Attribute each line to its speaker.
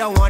Speaker 1: don't want